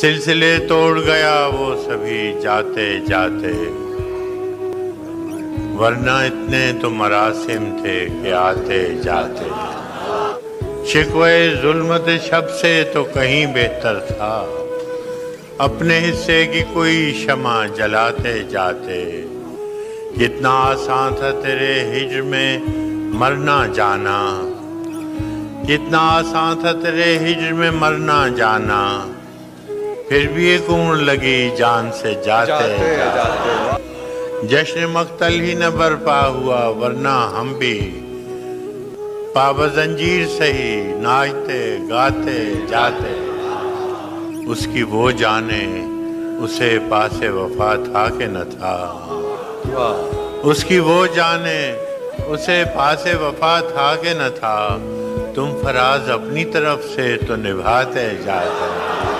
सिलसिले तोड़ गया वो सभी, जाते जाते। वरना इतने तो मरासिम थे कि आते, जाते। शिकवे जुल्मत शब से तो कहीं बेहतर था। अपने हिस्से की कोई क्षमा जलाते, जाते। कितना आसान था तेरे हिजर में मरना जाना। कितना आसान था तेरे हिजर में मरना जाना। फिर भी एक उम्र लगी जान से जाते, जाते जाते। जाते जश्न मख्तल ही न बरपा हुआ वरना हम भी। पाब जंजीर सही नाचते गाते जाते। उसकी वो जाने उसे पासे वफा था के न था। उसकी वो जाने उसे पासे वफा था के न था। तुम फराज अपनी तरफ़ से तो निभाते जाते